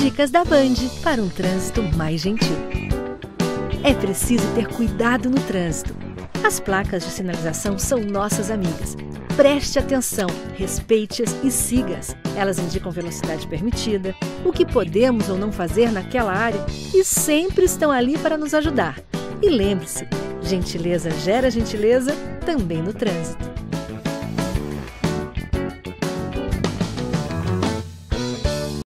Dicas da Band para um trânsito mais gentil. É preciso ter cuidado no trânsito. As placas de sinalização são nossas amigas. Preste atenção, respeite-as e siga-as. Elas indicam velocidade permitida, o que podemos ou não fazer naquela área e sempre estão ali para nos ajudar. E lembre-se, gentileza gera gentileza também no trânsito.